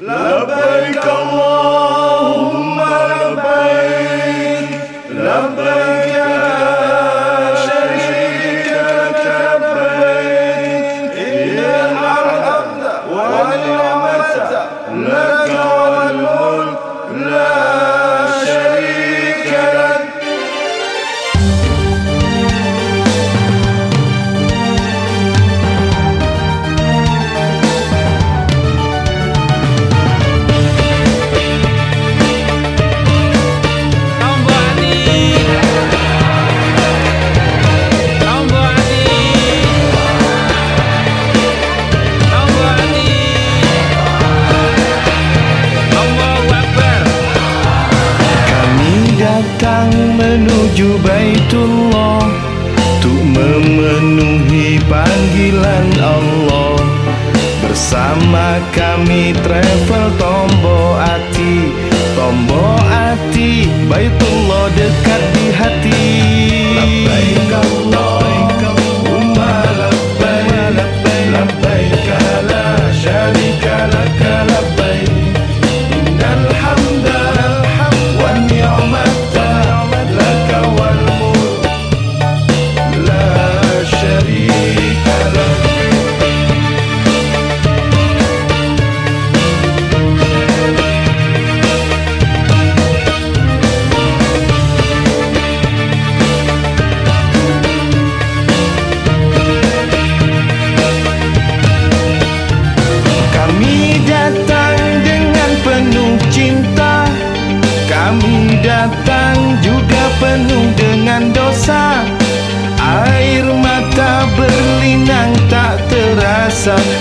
لبيك الله menuju Baitullah Untuk memenuhi panggilan Allah. Bersama kami travel Tombo Ati Tombo Ati Baitullah dekat di hati. Labbaik Allahumma labbaik Labbaik la syarika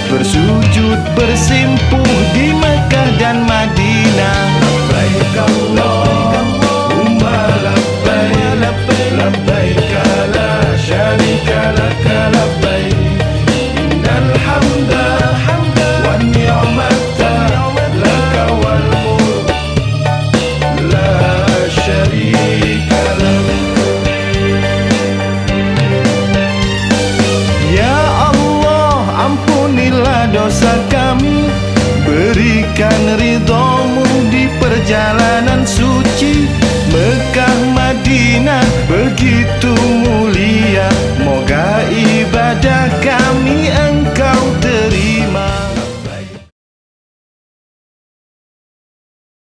Bersujud bersimpuh di Mekah dan Madinah. Labbaik kan